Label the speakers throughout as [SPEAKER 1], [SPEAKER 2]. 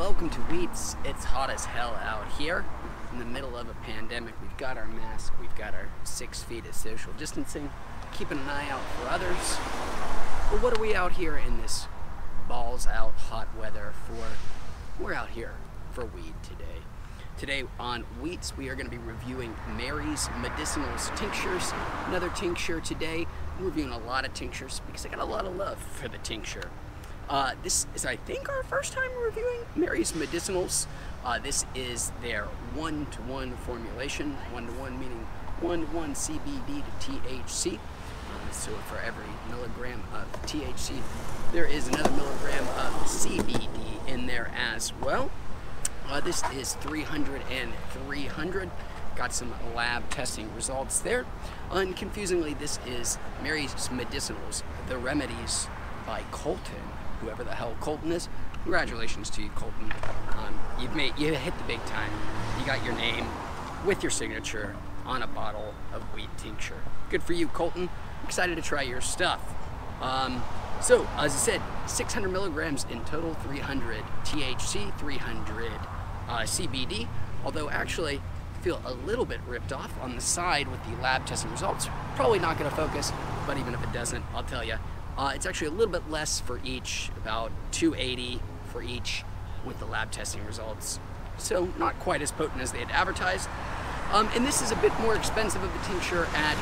[SPEAKER 1] welcome to Weeats. It's hot as hell out here in the middle of a pandemic. We've got our mask, we've got our six feet of social distancing, keeping an eye out for others. But what are we out here in this balls out hot weather for? We're out here for weed today. Today on Weeats, we are going to be reviewing Mary's Medicinals tinctures. Another tincture today. I'm reviewing a lot of tinctures because I got a lot of love for the tincture. Uh, this is, I think, our first time reviewing Mary's Medicinals. Uh, this is their one-to-one formulation. One-to-one meaning one-to-one CBD to THC. Uh, so for every milligram of THC, there is another milligram of CBD in there as well. Uh, this is 300 and 300. Got some lab testing results there. Unconfusingly, this is Mary's Medicinals, the remedies by Coltyn whoever the hell Coltyn is. Congratulations to you, Coltyn. Um, you've made you hit the big time. You got your name with your signature on a bottle of weed tincture. Good for you, Coltyn. Excited to try your stuff. Um, so, as I said, 600 milligrams in total, 300 THC, 300 uh, CBD. Although actually, feel a little bit ripped off on the side with the lab testing results. Probably not going to focus, but even if it doesn't, I'll tell you, uh, it's actually a little bit less for each, about 280 for each with the lab testing results. So not quite as potent as they had advertised. Um, and this is a bit more expensive of a tincture at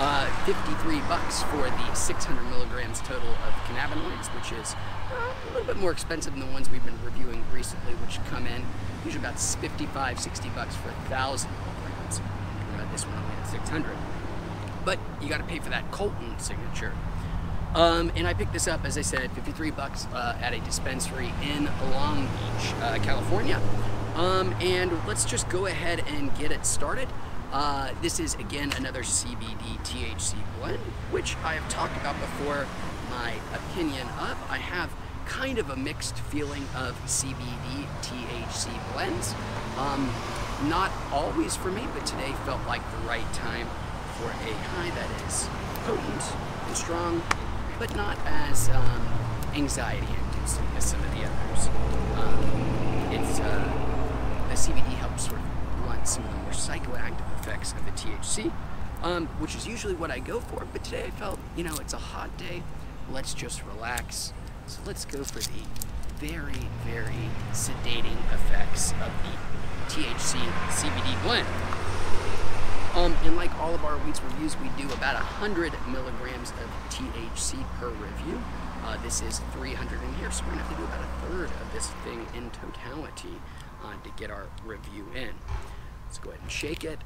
[SPEAKER 1] uh, 53 bucks for the 600 milligrams total of cannabinoids, which is uh, a little bit more expensive than the ones we've been reviewing recently, which come in usually about 55, 60 bucks for a thousand milligrams. This one only at 600. But you got to pay for that Coltyn signature. Um, and I picked this up, as I said, 53 bucks uh, at a dispensary in Long Beach, uh, California. Um, and let's just go ahead and get it started. Uh, this is again another CBD THC blend, which I have talked about before. My opinion of I have kind of a mixed feeling of CBD THC blends. Um, not always for me, but today felt like the right time for a high that is potent and strong but not as um, anxiety inducing as some of the others. Um, it's uh, the CBD helps sort of blunt some of the more psychoactive effects of the THC, um, which is usually what I go for. But today I felt, you know, it's a hot day. Let's just relax. So let's go for the very, very sedating effects of the THC CBD blend. Um, and like all of our Weeats reviews, we do about 100 milligrams of THC per review. Uh, this is 300 in here, so we're gonna have to do about a third of this thing in totality uh, to get our review in. Let's go ahead and shake it.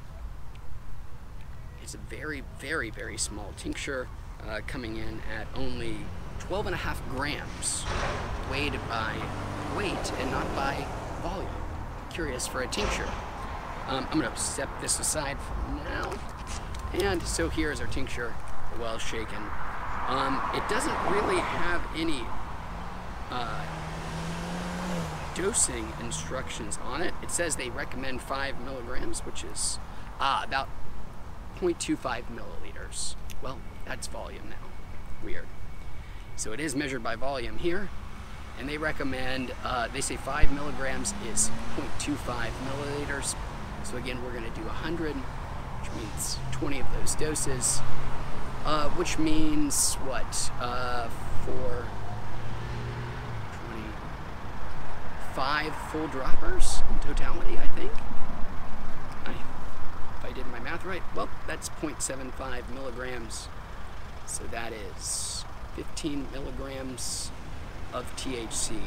[SPEAKER 1] It's a very, very, very small tincture uh, coming in at only 12 and a half grams, weighed by weight and not by volume. Curious for a tincture. Um, I'm to set this aside for now. And so here's our tincture, well shaken. Um, it doesn't really have any uh, dosing instructions on it. It says they recommend 5 milligrams, which is uh, about 0.25 milliliters. Well, that's volume now. Weird. So it is measured by volume here, and they recommend, uh, they say 5 milligrams is 0.25 milliliters so again, we're going to do 100, which means 20 of those doses, uh, which means what? Uh, for 25 full droppers in totality, I think. I, if I did my math right, well, that's 0.75 milligrams. So that is 15 milligrams of THC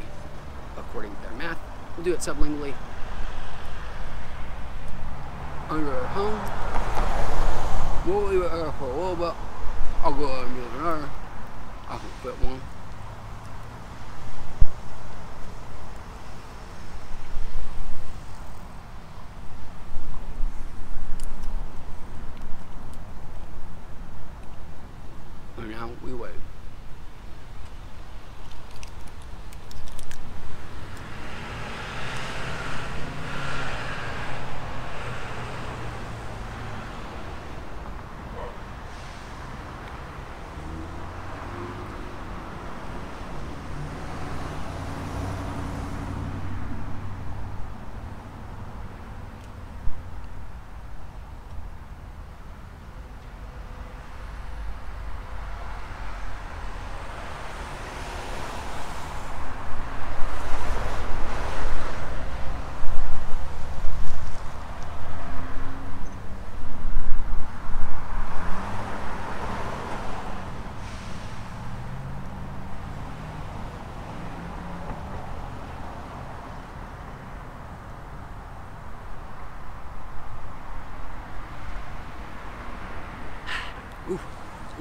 [SPEAKER 1] according to their math. We'll do it sublingually under home. We'll leave it there for a little bit. I'll go ahead and use another. I can fit one. And now we wait.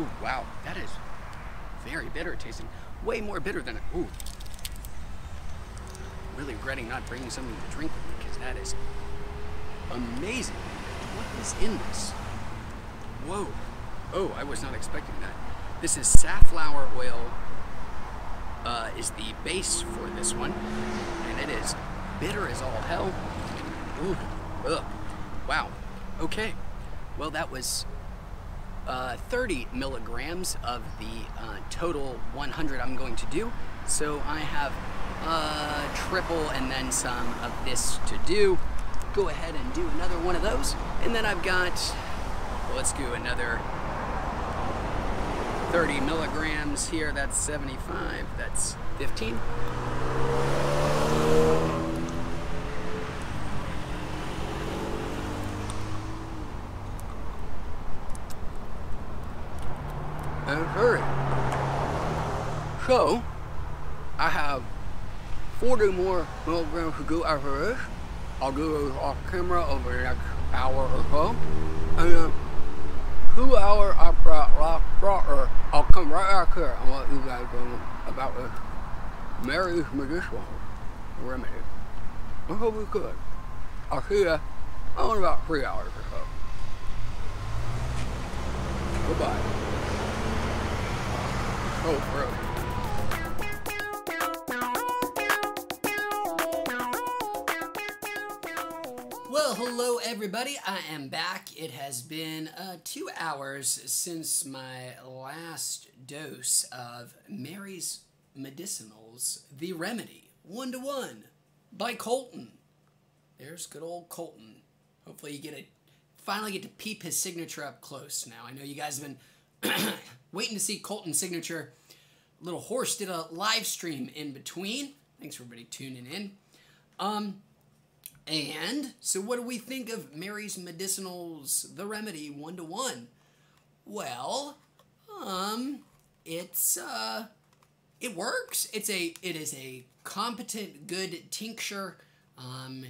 [SPEAKER 1] Ooh, wow, that is very bitter tasting. Way more bitter than, ooh. Really regretting not bringing something to drink with me because that is amazing. What is in this? Whoa. Oh, I was not expecting that. This is safflower oil uh, is the base for this one. And it is bitter as all hell. Ooh, ugh. Wow. Okay. Well, that was uh, 30 milligrams of the uh, total 100 I'm going to do. So I have uh, triple and then some of this to do. Go ahead and do another one of those. And then I've got, well, let's do another 30 milligrams here. That's 75. That's 15. And hurry. So, I have 40 more milligrams to go after this. I'll do those off camera over the next hour or so. And then two hours after that last starter, I'll come right back here and let you guys know about this Mary's medicinal remedy. I hope you could. I'll see you in about three hours or so. Goodbye. Oh, really? Well, hello everybody. I am back. It has been uh, two hours since my last dose of Mary's Medicinals, The Remedy, one to one, by Coltyn. There's good old Coltyn. Hopefully, you get a finally get to peep his signature up close. Now, I know you guys have been waiting to see Coltyn's signature. Little Horse did a live stream in between. Thanks for everybody tuning in. Um, and so, what do we think of Mary's Medicinals, The Remedy, one to one? Well, um, it's uh, it works. It's a it is a competent, good tincture. Um,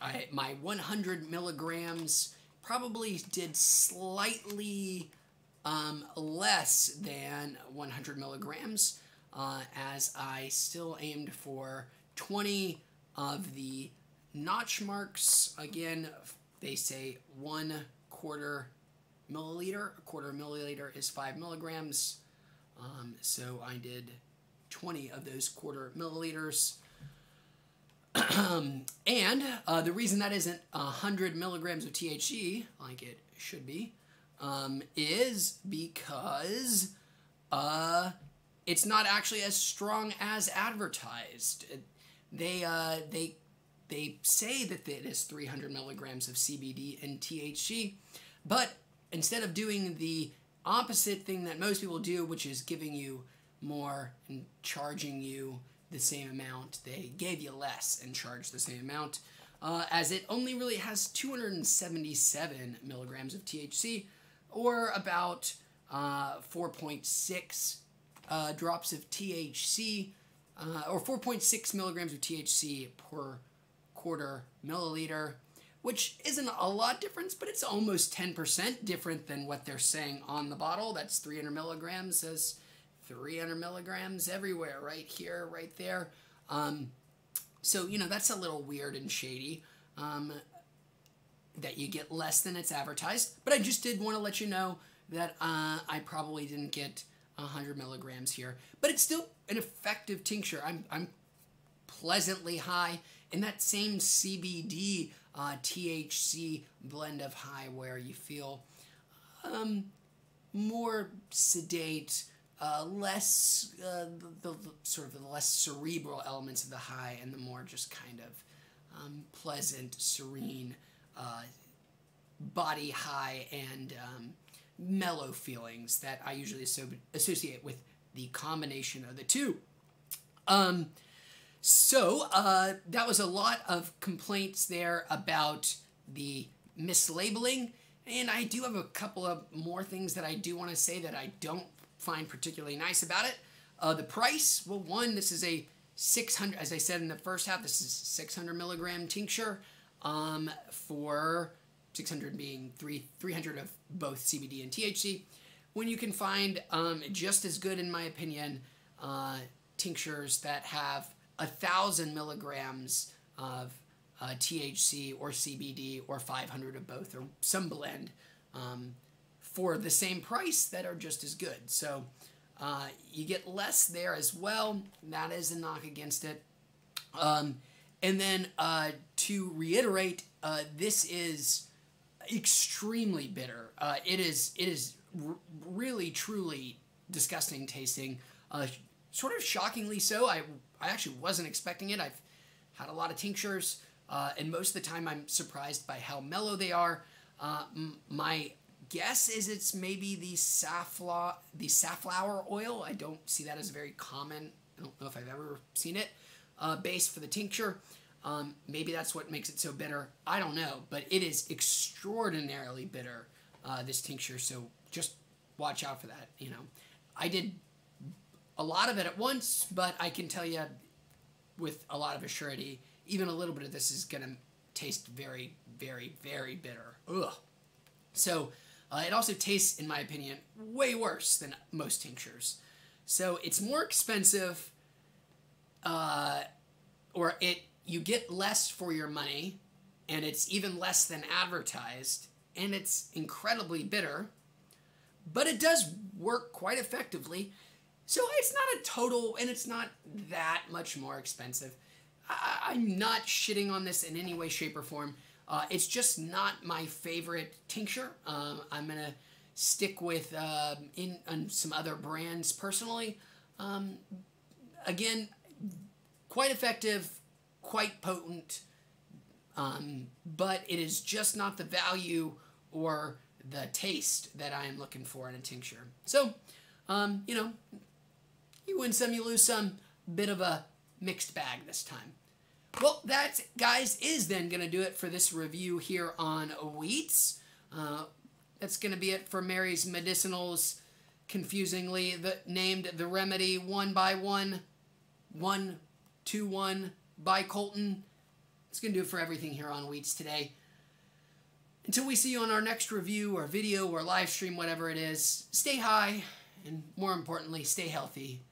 [SPEAKER 1] I my 100 milligrams probably did slightly um, less than 100 milligrams, uh, as I still aimed for 20 of the notch marks. Again, they say one quarter milliliter. A quarter milliliter is five milligrams. Um, so I did 20 of those quarter milliliters. and uh, the reason that isn't 100 milligrams of THC, like it should be, um, is because uh, it's not actually as strong as advertised. They, uh, they, they say that it is 300 milligrams of CBD and THC, but instead of doing the opposite thing that most people do, which is giving you more and charging you the same amount, they gave you less and charged the same amount, uh, as it only really has 277 milligrams of THC, or about uh, 4.6 uh, drops of THC, uh, or 4.6 milligrams of THC per quarter milliliter, which isn't a lot difference, but it's almost 10% different than what they're saying on the bottle. That's 300 milligrams, says 300 milligrams everywhere, right here, right there. Um, so, you know, that's a little weird and shady um, that you get less than it's advertised. But I just did want to let you know that uh, I probably didn't get 100 milligrams here. But it's still an effective tincture. I'm, I'm pleasantly high in that same CBD uh, THC blend of high where you feel um, more sedate, uh, less uh, the, the, sort of the less cerebral elements of the high, and the more just kind of um, pleasant, serene uh, body high and um, mellow feelings that I usually associate with the combination of the two. Um, so uh, that was a lot of complaints there about the mislabeling. And I do have a couple of more things that I do want to say that I don't find particularly nice about it. Uh, the price, well, one, this is a 600, as I said in the first half, this is 600 milligram tincture um, for 600 being three, 300 of both CBD and THC when you can find um, just as good, in my opinion, uh, tinctures that have a thousand milligrams of uh, THC or CBD or 500 of both or some blend um, for the same price that are just as good. So uh, you get less there as well. That is a knock against it. Um, and then uh, to reiterate, uh, this is extremely bitter. Uh, it is it is really truly disgusting tasting. Uh, sort of shockingly so. I I actually wasn't expecting it. I've had a lot of tinctures, uh, and most of the time I'm surprised by how mellow they are. Uh, my guess is it's maybe the safflower the safflower oil. I don't see that as very common. I don't know if I've ever seen it. Uh, base for the tincture. Um, maybe that's what makes it so bitter. I don't know, but it is extraordinarily bitter. Uh, this tincture, so just watch out for that. You know, I did a lot of it at once, but I can tell you with a lot of assurity, even a little bit of this is going to taste very, very, very bitter. Ugh. So uh, it also tastes, in my opinion, way worse than most tinctures. So it's more expensive, uh, or it you get less for your money, and it's even less than advertised, and it's incredibly bitter, but it does work quite effectively. So it's not a total, and it's not that much more expensive. I, am not shitting on this in any way, shape, or form. Uh, it's just not my favorite tincture. Um, I'm gonna stick with uh, in some other brands personally. Um, again, quite effective, quite potent, um, but it is just not the value or the taste that I am looking for in a tincture. So, um, you know, you win some, you lose some. Bit of a mixed bag this time. Well, that, guys, is then going to do it for this review here on Weeats. Uh, that's going to be it for Mary's Medicinals, confusingly the, named The Remedy One by One, One, Two, One by Coltyn. It's going to do it for everything here on Weeats today. Until we see you on our next review or video or live stream, whatever it is, stay high and more importantly, stay healthy.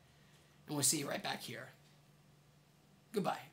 [SPEAKER 1] And we'll see you right back here. Goodbye.